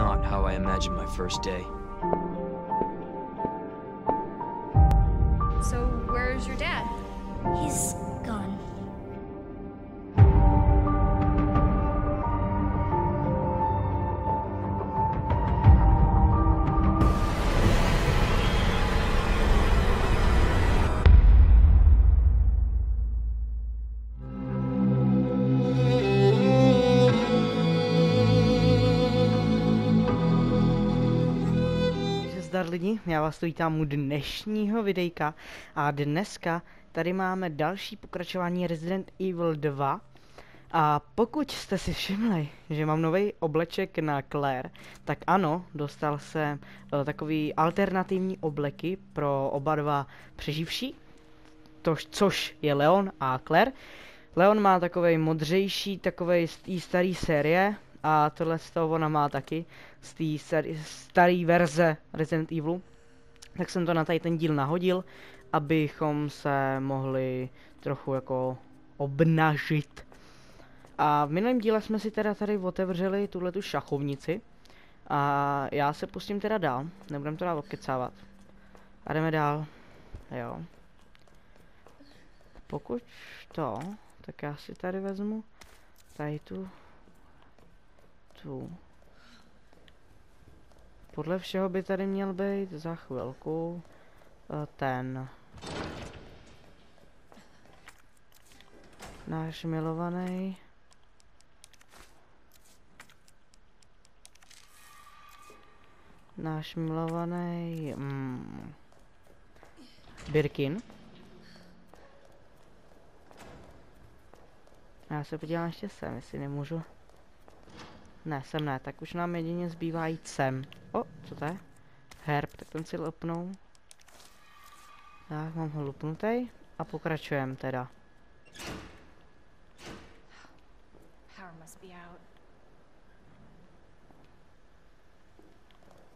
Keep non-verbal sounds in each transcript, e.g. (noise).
not how I imagined my first day. So, where's your dad? He's gone. Lidi, já vás tu vítám u dnešního videjka a dneska tady máme další pokračování Resident Evil 2 a pokud jste si všimli, že mám nový obleček na Claire, tak ano, dostal jsem uh, takový alternativní obleky pro oba dva přeživší, tož, což je Leon a Claire. Leon má takový modřejší, takový staré série a tohle z toho ona má taky z té staré verze Resident Evilu. Tak jsem to na tady ten díl nahodil, abychom se mohli trochu jako obnažit. A v minulém díle jsme si teda tady otevřeli tuhle tu šachovnici. A já se pustím teda dál, nebudem to dál odkecávat. A jdeme dál. Jo. Pokud to, tak já si tady vezmu tady tu tu. Podle všeho by tady měl být za chvilku eh, ten náš milovaný náš milovaný mm, Birkin. Já se podívám ještě sem, jestli nemůžu. Ne, sem ne, tak už nám jedině zbývá jít sem. O, co to je? Herb, tak ten si lupnou. Tak, mám ho lupnutý. A pokračujeme teda.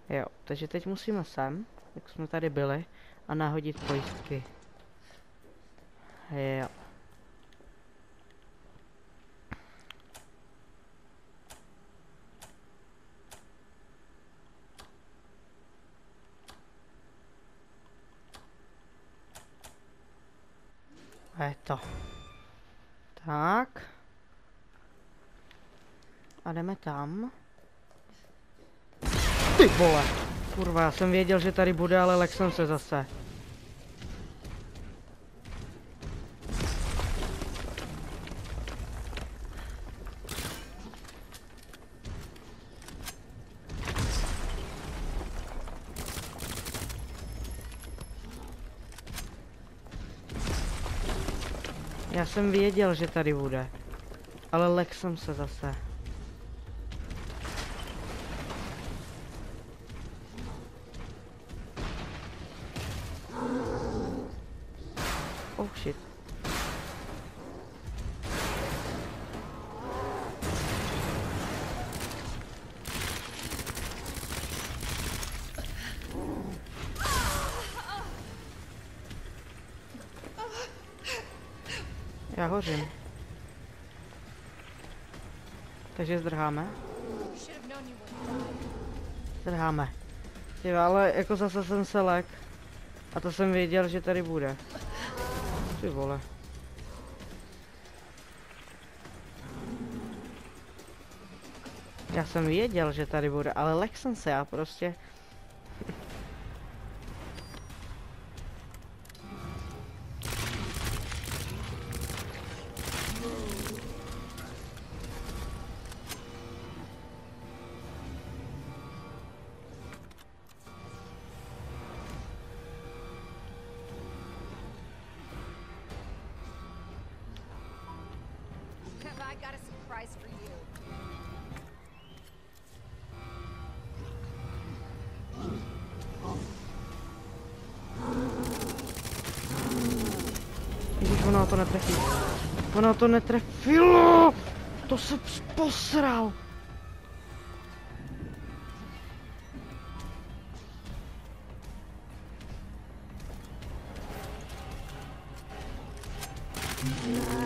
Jo, takže teď musíme sem, jak jsme tady byli, a nahodit pojistky. Jo. To. Tak. A jdeme tam. Ty vole. Kurva, já jsem věděl, že tady bude, ale lek jsem se zase. Jsem věděl, že tady bude. Ale lek jsem se zase. Já hořím. Takže zdrháme. Zdrháme. Jo, ale jako zase jsem se lek. A to jsem věděl, že tady bude. Ty vole. Já jsem věděl, že tady bude, ale lek jsem se, já prostě... Ono to netrefilo! To se posral! Ty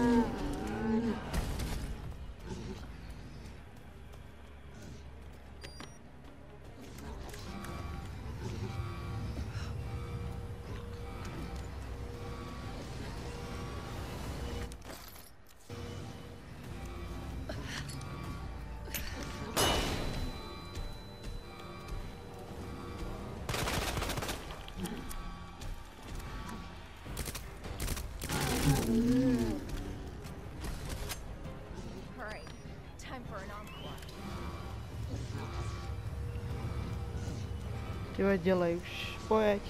vole, dělej už, pojeď.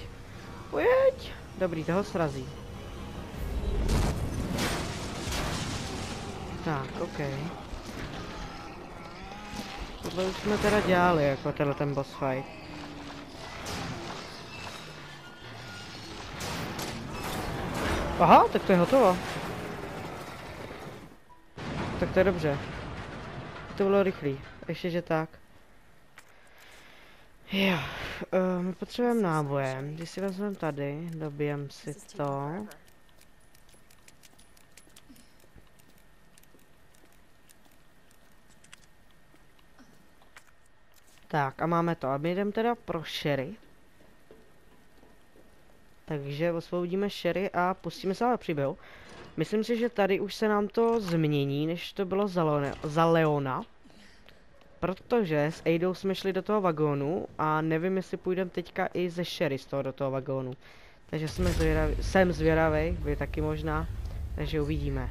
Pojeď. Dobrý, toho srazí. Tak, OK. Tohle už jsme teda dělali, jako tenhle ten boss fight. Aha, tak to je hotovo. Tak to je dobře. To bylo rychlý. Ještě, že tak. Jo, uh, my potřebujeme náboje. Když si vezmeme tady, dobijem si to. Tak a máme to. A my jdeme teda pro Sherry. Takže osvobodíme Sherry a pustíme se ale příběhu. Myslím si, že tady už se nám to změní, než to bylo za, Leone, za Leona. Protože s Aidou jsme šli do toho vagónu a nevím, jestli půjdeme teďka i ze Sherry z toho do toho vagónu. Takže jsme zvědaví, jsem zvědavý, vy taky možná, takže uvidíme.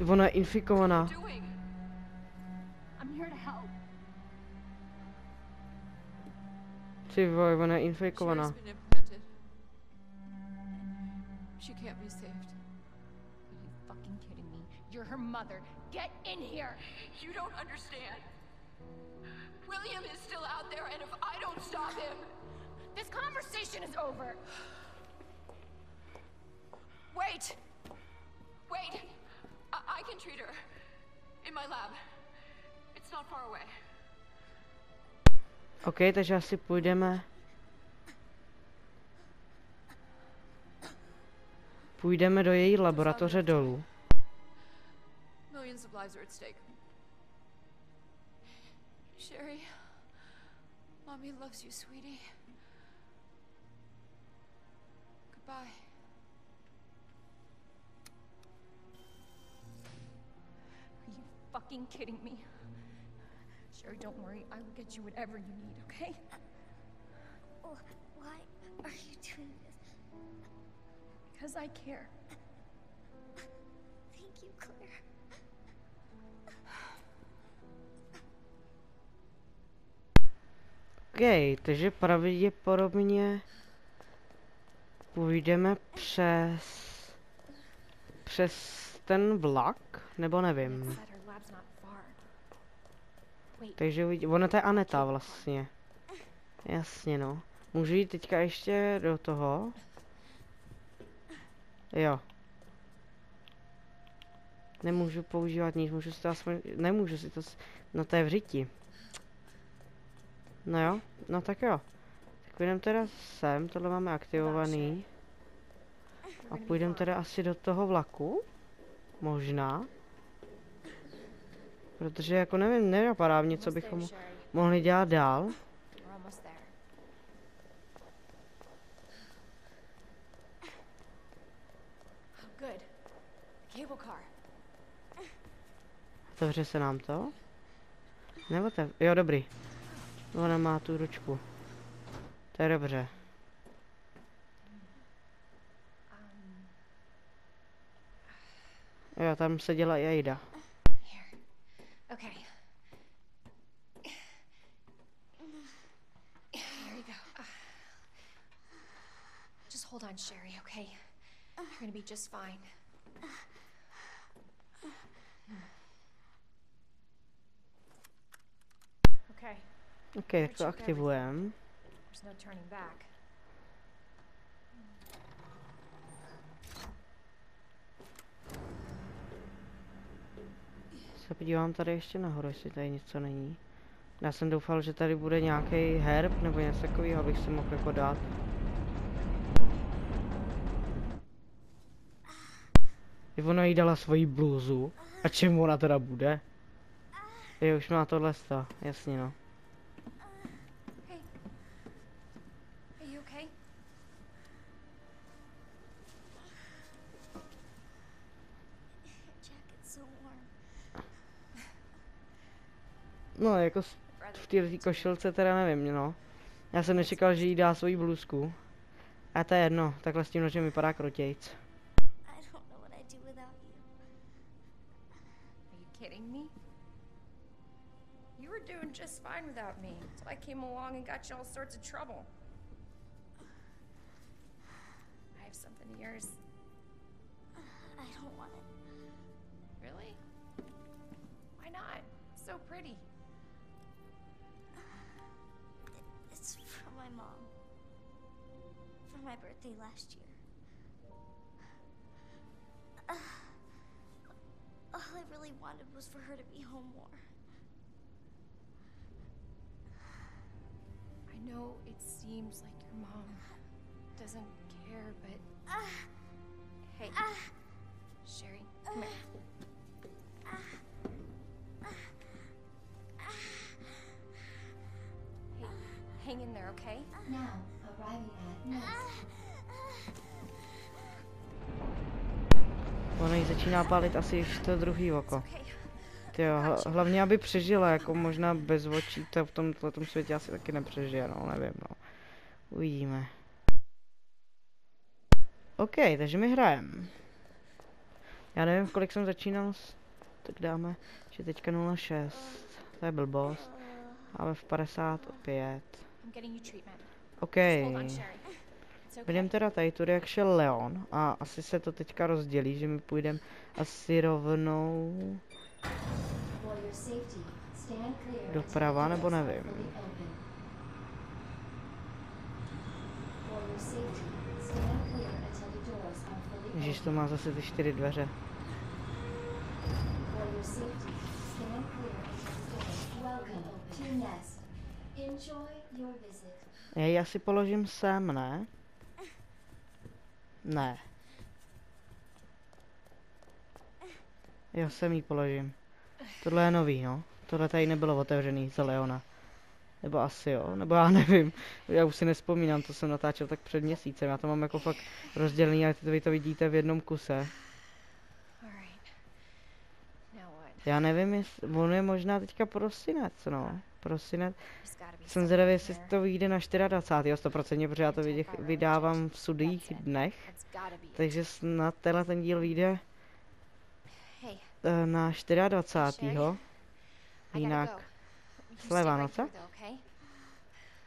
Ona je infikovaná. Doing? I'm here to help. Ty vole, ona je infikovaná. Sherry's been implemented. She can't be saved. Are you fucking kidding me? You're her mother. Get in here! You don't understand. William is still out there, and if I don't stop him, This conversation is over. wait, wait. I, can treat her in my lab. It's not far away. OK, takže asi půjdeme. Půjdeme do její laboratoře dolů. Millions of lives are at stake. Sherry, mommy loves you, sweetie. Goodbye. Fucking kidding me? Sherry, don't worry. I will get you whatever you need, okay? Oh, why are you doing this? Because I care. Thank you, Claire. OK, takže pravděpodobně půjdeme přes přes ten vlak, nebo nevím. Said her lab's not far. Wait, Takže uvidí, ona to je Aneta vlastně. Jasně no. Můžu jít teďka ještě do toho? Jo. Nemůžu používat nic, můžu si to aspoň, nemůžu si to, no to je v řiti. No jo, no tak jo. Tak půjdeme teda sem, tohle máme aktivovaný. A půjdeme teda asi do toho vlaku? Možná. Protože jako nevím, nenapadá mě, co bychom mohli dělat dál. Otevře se nám to? Nebo te... Jo, dobrý. Ona má tu ručku. To je dobře. Jo, tam se dělá i Aida. here. Okay. Here you go. Just hold on, Sherry, okay? You're gonna be just fine. Okay, Ok, tak to aktivujem. there's no turning back. Se podívám tady ještě nahoru, jestli tady něco není. Já jsem doufal, že tady bude nějaký herb nebo něco takového, abych si mohl jako dát. Ona jí dala svoji bluzu. A čemu ona teda bude? Jo, už má tohle sta, jasně no. No, jako v této košilce teda nevím, no. Já jsem nečekal, že jí dá svoji blůzku. A to je jedno, takhle s tím nožem vypadá krotějc. Just fine without me, so I came along and got you all sorts of trouble. I have something of yours. I don't want it. Really? Why not? So pretty. It's from my mom. For my birthday last year. Uh, all I really wanted was for her to be home more. Know it seems like your mom doesn't care, but Ah, hey, ah, Sherry, come here. Hey, hang in there, okay? Now, arriving at Nest. Ono jí začíná pálit asi už to druhý oko. Okay. Jo, hla, hlavně aby přežila, jako možná bez očí, to v tomhle tom světě asi taky nepřežije, no, nevím, no. Uvidíme. OK, takže my hrajeme. Já nevím, v kolik jsem začínal, tak dáme, že teďka 06, to je blbost. Ale v 55. I'm getting you treatment. OK. Jdem teda tady tudy, jak šel Leon. A asi se to teďka rozdělí, že my půjdeme asi rovnou doprava, nebo nevím. Ježíš, to má zase ty čtyři dveře. Visit. Já asi položím sem, ne? Ne. Jo, sem ji položím. Tohle je nový, no. Tohle tady nebylo otevřený za Leona. Nebo asi jo, nebo já (laughs) nevím. Já už si nespomínám, to jsem natáčel tak před měsícem. Já to mám jako fakt rozdělený, ale vy to vidíte v jednom kuse. Já nevím, jestli, on je možná teďka prosinec, no. Prosinec. Jsem zvědavý, jestli to vyjde na 24. 100%, protože já to vydávám v sudých dnech. Takže snad tenhle ten díl vyjde Hey, eh, na 24. I gotta Jinak go. You stay Sleva, right no co? here, though, okay?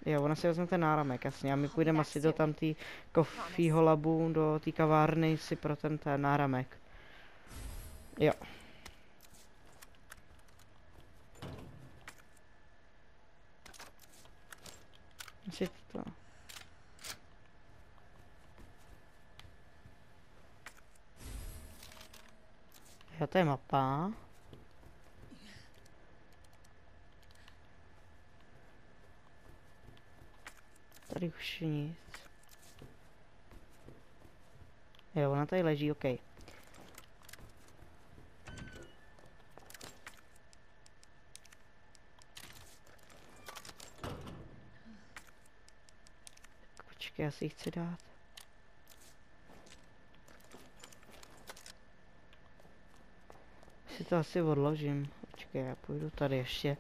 Jo, ona si vezme ten náramek, jasně. A my půjdeme asi do tam té kofího labu, do té kavárny si pro ten, ten náramek. Jo. Asi to. Jo, to je mapa. Tady už nic. Jo, ona tady leží, OK. Tak Počkej, já si ji chci dát. To asi odložím. Počkej, já půjdu tady ještě.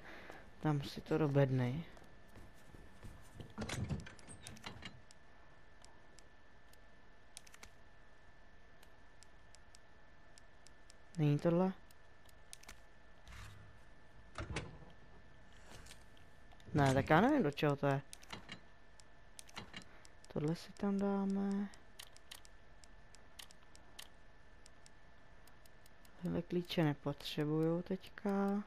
Dám si to do. Není tohle? Ne, tak já nevím, do čeho to je. Tohle si tam dáme. Tyhle klíče nepotřebuju teďka.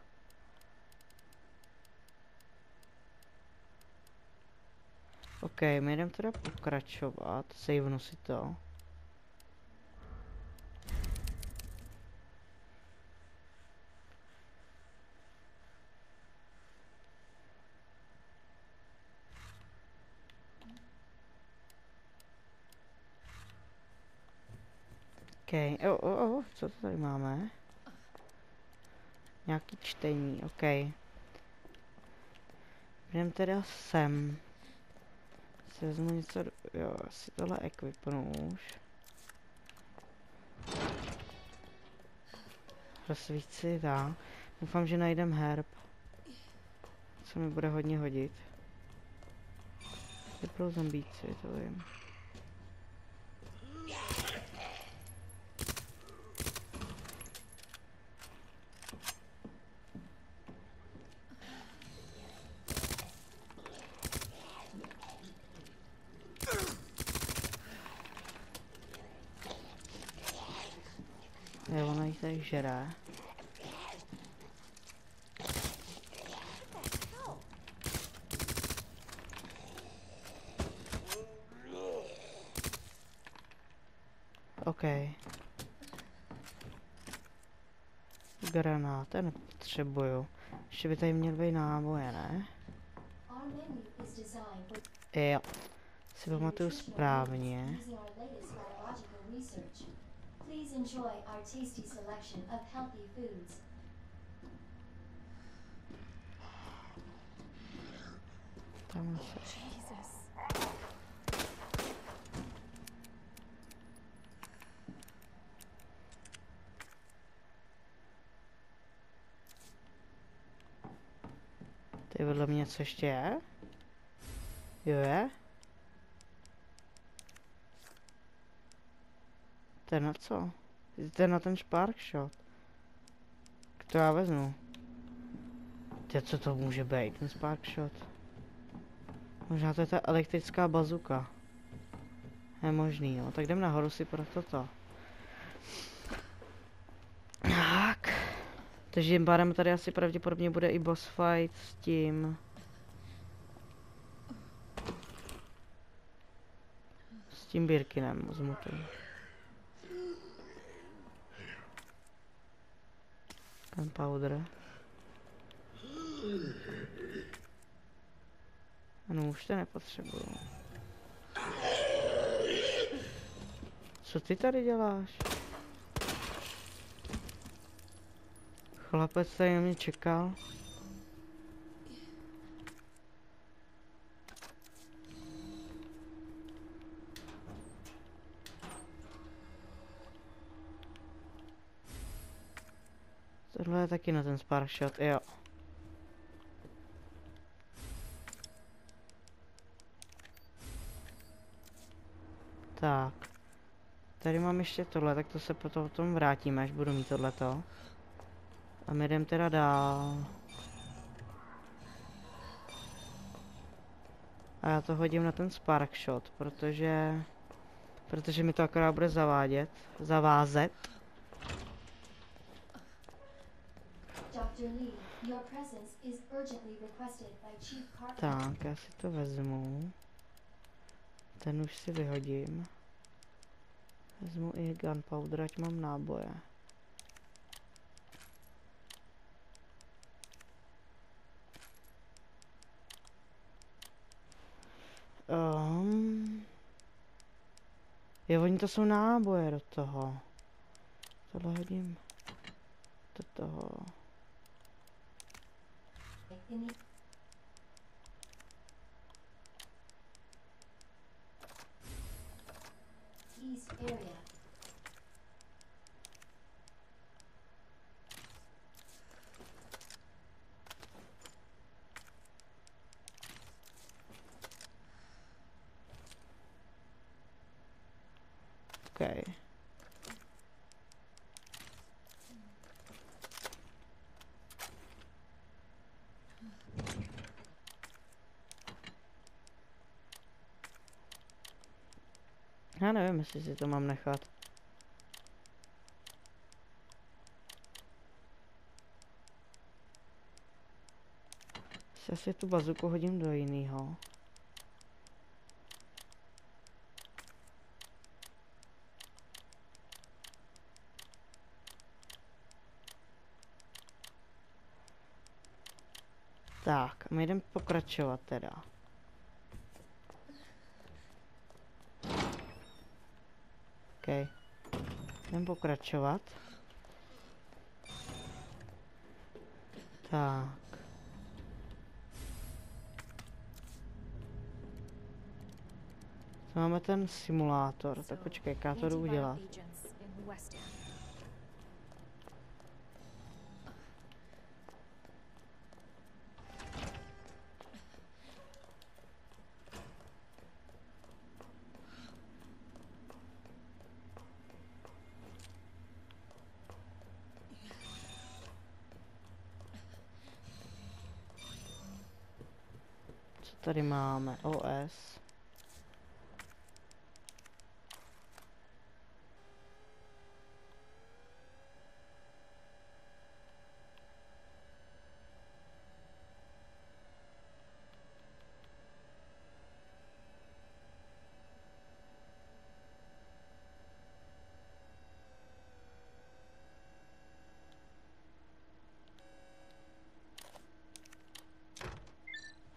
OK, my jdeme teda pokračovat. Savenu si to. OK, o, o, o, co to tady máme? Nějaký čtení, OK. Jdem teda sem. Si vezmu něco, do, jo, asi tohle equipnu už. Rozsvíci, tak. Doufám, že najdem herb. se mi bude hodně hodit. Je pro zombíci, to vím. Je, ona jich tady žere. OK. Granát, ten nepotřebuju. Ještě by tady měl být náboje, ne? Jo. Si pamatuju správně. Please enjoy our tasty selection of healthy foods. Jesus. Tady vedle mě něco ještě je? Jo je? To je na co? Je na ten Spark Shot. To já vezmu. Ty, co to může být, ten Spark Shot? Možná to je ta elektrická bazuka. Je možný, no. Tak jdem nahoru si pro toto. Tak. Takže tím pádem tady asi pravděpodobně bude i boss fight s tím. S tím Birkinem, vezmu to. Gunpowder. No už to nepotřebuju. Co ty tady děláš? Chlapec tady na mě čekal. Tohle je taky na ten spark shot, jo. Tak. Tady mám ještě tohle, tak to se potom, potom vrátíme, až budu mít tohleto. A my jdem teda dál. A já to hodím na ten spark shot, protože... Protože mi to akorát bude zavádět. Zavázet. Tak, já si to vezmu. Ten už si vyhodím. Vezmu i gunpowder, ať mám náboje. Um, jo, oni to jsou náboje do toho. Tohle hodím do toho. In east area. Okay. Jestli si to mám nechat. Si asi tu bazuku hodím do jiného. Tak, my jdeme pokračovat teda. OK. Jdeme pokračovat. Tak. Máme ten simulátor, tak počkej, já to jdu udělat. Agents in West End. Tady máme OS.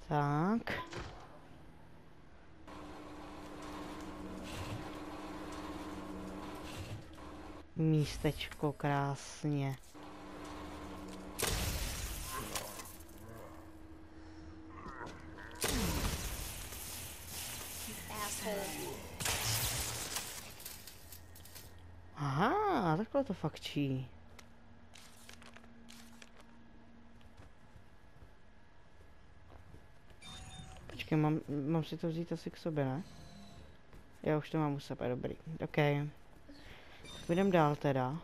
Tak. Místečko krásně. Aha, takhle to fakt čí. Počkej, mám, mám si to vzít asi k sobě, ne? Já už to mám u sebe, dobrý. OK. Půjdeme dál teda.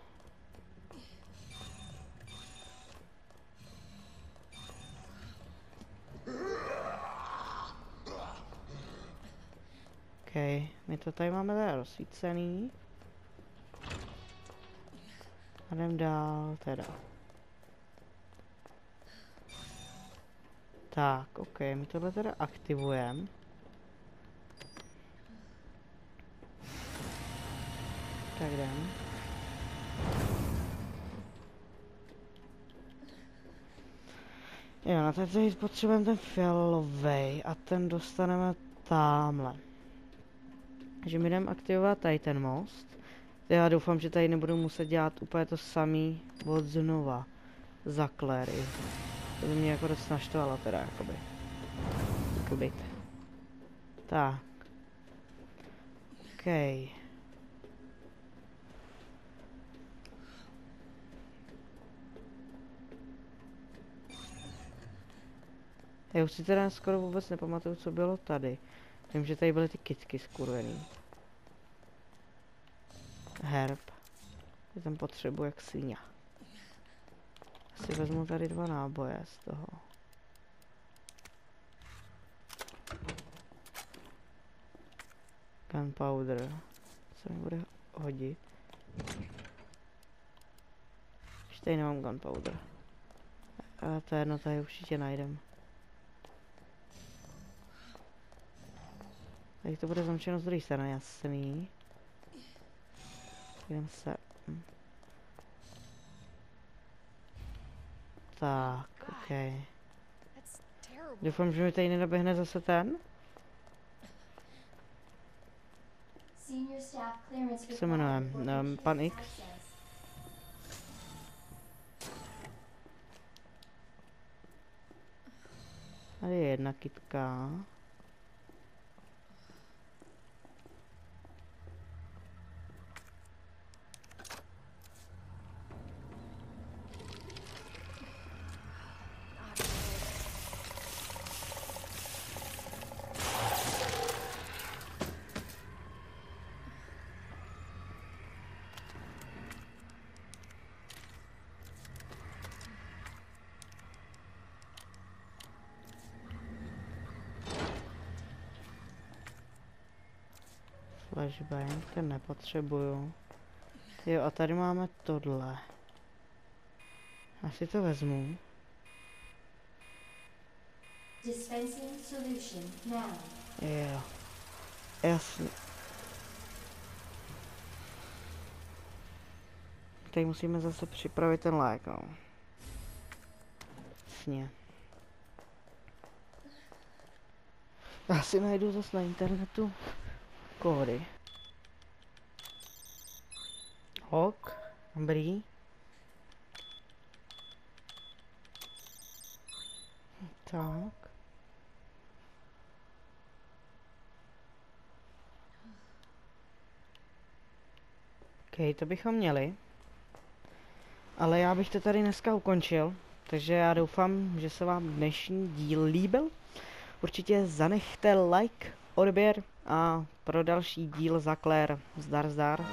OK, my to tady máme teda rozsvícený. A jdem dál teda. Tak, ok, my tohle teda aktivujeme. Tak jdem. Jo, na teď potřebujeme ten fialový a ten dostaneme tamhle. Takže my jdeme aktivovat tady ten most. Já doufám, že tady nebudu muset dělat úplně to samý od znova za Clary. To by mě jako dost naštvalo teda, jakoby. Jakoby. Tak. OK. Já už si teda skoro vůbec nepamatuju, co bylo tady. Vím, že tady byly ty kitky skurvený. Herb. Je tam potřebu jak svině. Si vezmu tady dva náboje z toho. Gunpowder. Co mi bude hodit? Už tady nemám gunpowder. A to jedno tady určitě najdem. Tady to bude zamčeno z druhé strany, jasný. Jdem se. Tak, ok. Doufám, že mi tady nenaběhne zase ten. Jak se jmenuje? Um, entrance pan X? Tady je jedna kitka. Flashbang, ten nepotřebuju. Jo, a tady máme tohle. Asi to vezmu. Jo. Jasně. Teď musíme zase připravit ten lék, no. Jasně. Já si najdu zase na internetu kódy. Ok, dobrý. Tak. OK, to bychom měli. Ale já bych to tady dneska ukončil. Takže já doufám, že se vám dnešní díl líbil. Určitě zanechte like, odběr a pro další díl za Claire. Zdar, zdar.